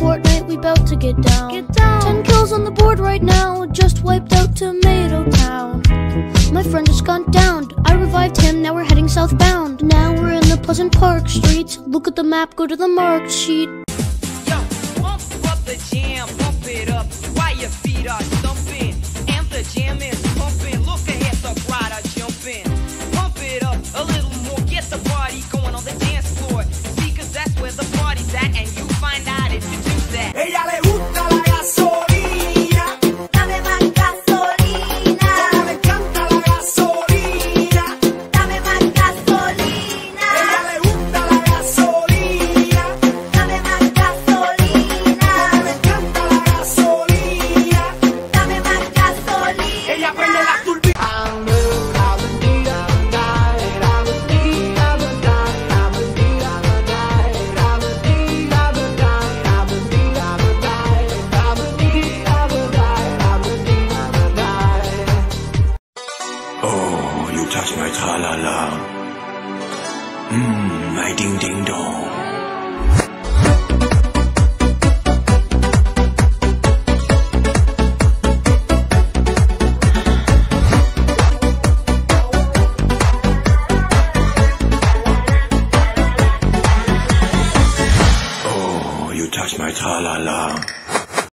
Fortnite, we bout to get down. get down. Ten kills on the board right now, just wiped out Tomato Town. My friend just gone down, I revived him, now we're heading southbound. Now we're in the Pleasant Park streets, look at the map, go to the marked sheet. Yo, pump up the jam. touch my ta la la. Mmm, my ding ding dong. touch my tra-la-la.